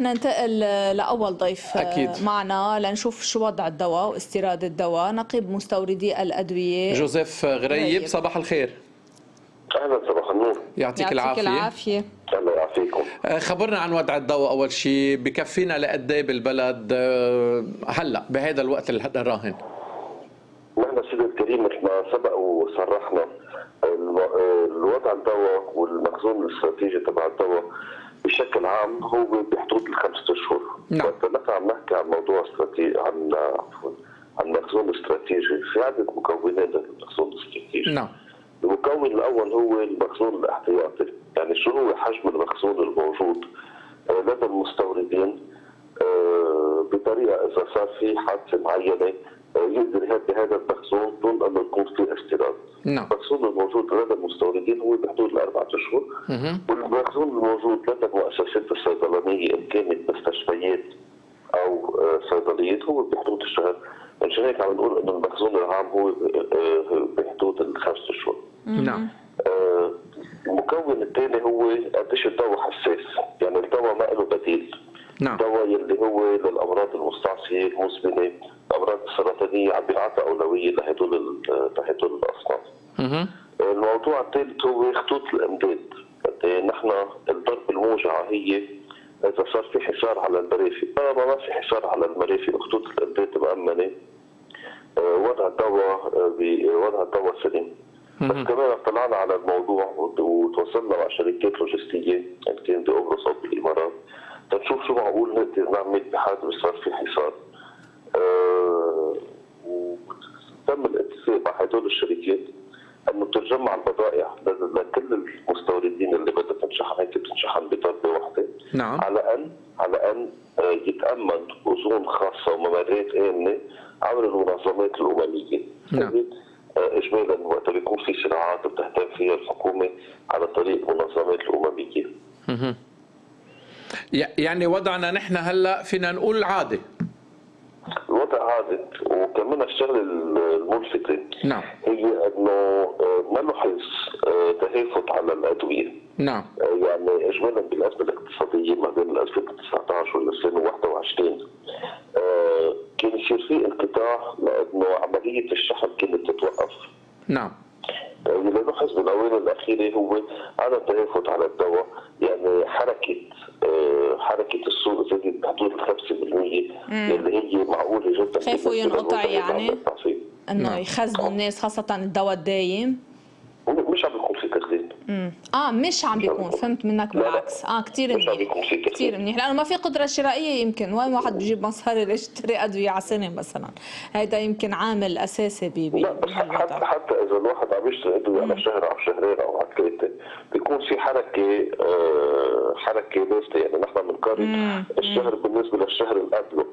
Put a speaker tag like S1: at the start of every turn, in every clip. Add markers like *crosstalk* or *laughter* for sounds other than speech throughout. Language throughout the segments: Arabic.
S1: ننتقل لأول ضيف
S2: أكيد.
S1: معنا لنشوف شو وضع الدواء واستيراد الدواء. نقيب مستوردي الأدوية.
S2: جوزيف غريب
S1: غريب.
S2: صباح الخير.
S3: أهلا صباح النور.
S2: يعطيك,
S1: يعطيك
S2: العافية.
S1: العافية.
S3: الله يعافيكم.
S2: آه، خبرنا عن وضع الضوء أول شيء بكفينا لقد إيه بالبلد؟ آه، هلأ بهذا الوقت الراهن.
S3: نحن سيدي الكريم إحنا سبق وصرحنا الو- الوضع الدواء والمخزون الاستراتيجي تبع الدواء. بشكل عام هو بحدود الخمسة اشهر
S2: نعم.
S3: وقت نحن عم نحكي عن موضوع استراتيجي عن عفوا عن مخزون استراتيجي. في عدة مكونات للمخزون الاستراتيجي
S2: نعم.
S3: المكون الأول هو المخزون الاحتياطي. يعني شو هو حجم المخزون الموجود؟ آه، لدى المستوردين آه، بطريقة اذا صار في حادثة معينة يقدر يهدي هذا المخزون دون انه يكون في استيراد
S2: نعم.
S3: المخزون الموجود لدى المستوردين هو بحدود الاربعه أشهر.
S2: مهم.
S3: والمخزون الموجود لدى المؤسسات الصيدلانية ان كانت مستشفيات أو آه، صيدليات هو بحدود الشهر. عشان هيك عم نقول إنه المخزون العام هو آه، بحدود الخمس أشهر.
S2: نعم.
S3: آه، المكون الثاني هو قديش الدواء حساس. يعني الدواء ما له بديل.
S2: نعم.
S3: الدواء اللي هو للأمراض المستعصية المزمنة الامراض السرطانيه عم بيعطى أولوية لهدول لهدول
S2: الأصناف.
S3: الموضوع الثالث هو خطوط الإمداد. إيه نحن الضرب الموجعة هي إذا صار في حصار على المرافق طالما ما في حصار على المرافق وخطوط الإمداد مأمنة. آه، وضع الدواء آه، ب- وضع الدواء سليم. بس كمان اطلعنا على الموضوع وت- وتواصلنا مع شركات لوجستية. ان كان بقبرص تنشوف شو معقول نعمل بحال ما صار في حصار. آه، وتم الاتفاق مع هدول الشركات إنه تتجمع البضائع لكل المستوردين اللي بدها تنشحن هيك بتنشحن بضربه واحدة.
S2: نعم.
S3: على ان على أن آه، يتأمن أذون خاصة وممرات آمنة عبر المنظمات الأممية.
S2: نعم.
S3: هذه، آه، اجمالا وقت بيكون في صراعات بتهتم فيها الحكومة على طريق المنظمات
S2: الأممية. يعني وضعنا نحن هلا فينا نقول عادي.
S3: الوضع هذا وكمان الشغله الملفته
S2: نعم.
S3: هي إنه آه، ما نلاحظ آه، تهافت على الأدوية.
S2: نعم.
S3: آه، يعني اجمالا بالازمه الاقتصادية ما بين 2019 وال 2021 آه، كان يصير في انقطاع لأنه عملية الشحن كانت تتوقف.
S2: نعم.
S3: آه، واللي نلاحظ بالاونه الاخيره هو عدم تهافت على الدواء. يعني حركة حركة السوق زادت بحدود ال 5% اللي هي معقولة جدا.
S1: خافوا ينقطع يعني؟ إنه
S2: نعم.
S1: يخزنوا الناس خاصة الدواء الدايم
S3: مش عم بيكون في تخزين
S1: مم. آه مش عم بيكون فهمت منك. بالعكس. آه كثير منيح. كثير منيح. لأنه ما في قدرة شرائية يمكن. وين واحد بيجيب مصاري *laughs* ليشتري أدوية على سنة مثلا؟ هذا يمكن عامل أساسي ب- ب-
S3: لا بس حتى حتى إذا الواحد عم يشتري أدوية على شهر أو شهرين أو على ثلاثة بيكون في حركة آه، حركة لافته يعني نحن بنقارن الشهر بالنسبة للشهر اللي قبله.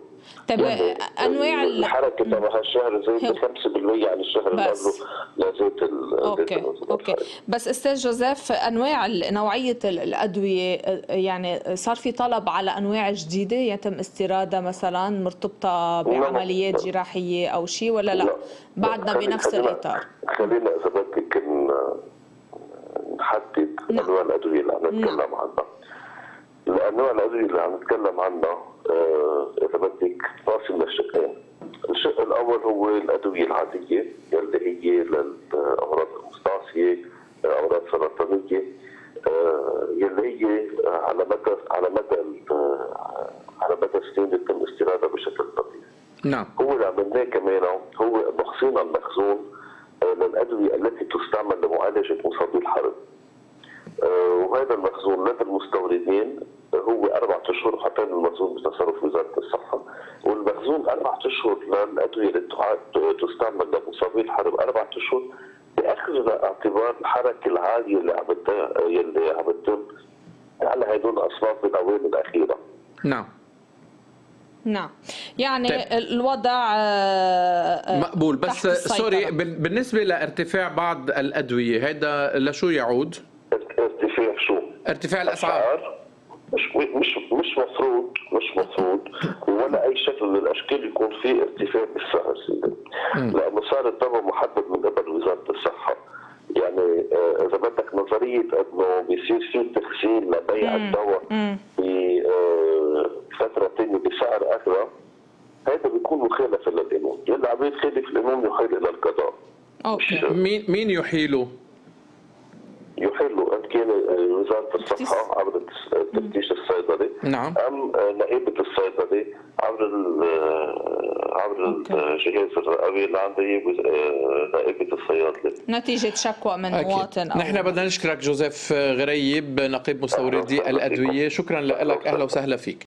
S1: طيب
S3: يعني
S1: أنواع ال...
S3: الحركة تبع هالشهر زادت
S1: هو-
S3: 5% عن الشهر اللي. قبله لزيت
S1: أوكي
S3: أوكي.
S1: بس أستاذ جوزيف أنواع ال- نوعية ال- الأدوية يعني صار في طلب على أنواع جديدة يتم استيرادها مثلا مرتبطة بعمليات. جراحية أو شيء ولا لا؟ بعدنا بنفس
S3: خلينا-
S1: الإطار.
S3: خلينا إذا بدك ن- نحدد
S1: نعم.
S3: أنواع الأدوية اللي عم نتكلم عنها. الأنواع الأدوية اللي عم نتكلم عنها آه، إذا بدك قاسم لشقين الشق الأول هو الأدوية العادية اللي هي للأمراض المستعصية السرطانيه آه، يلي هي على مدى على مدى ال- على مدى السنين يتم استيرادها بشكل طبيعي.
S2: نعم.
S3: هو اللي عملناه كمان؟ هو انه حصينا المخزون آه، للأدوية التي تستعمل لمعالجة مصابي الحرب. آه، وهذا المخزون لدى المستوردين آه، هو أربعة أشهر حتى المخزون بتصرف وزارة الصحة. والمخزون أربعة أشهر للأدوية اللي تستعمل لمصابي الحرب أربعة أشهر بأخذ باعتبار الحركة العالية اللي عم اللي عم بتتم على هدول الأصناف بالآونة الأخيرة.
S2: نعم
S1: نعم يعني
S2: طيب.
S1: الوضع آه، آه،
S2: مقبول بس. سوري بال- بالنسبة لارتفاع بعض الأدوية هذا لشو يعود؟
S3: ارتفاع شو؟
S2: ارتفاع الأسعار
S3: اسعار مش مش مش مفروض مش مفروض ولا أي شكل من الأشكال يكون في ارتفاع بالسعر سيدي لأنه صار الدواء محدد من يصير في تغسيل ما بيع الدواء في آه، فترة تانية بسعر أغلى هذا بيكون مخالف للقانون، يلعب خالف القانون يحيل إلى القضاء.
S1: أوكي
S2: مين مين يحيله؟
S3: وزاره الصحة عبر التفتيش الصيدلي
S2: نعم.
S3: أم نائبة الصيدلي عبر عبر. الجهاز الرئوي اللي عنده هي آه، نائبة الصيادلة.
S1: نتيجة شكوى من مواطن أو
S2: نحن بدنا نشكرك جوزيف غريب نقيب مستوردي الأدوية شكرا لك أهلا وسهلا فيك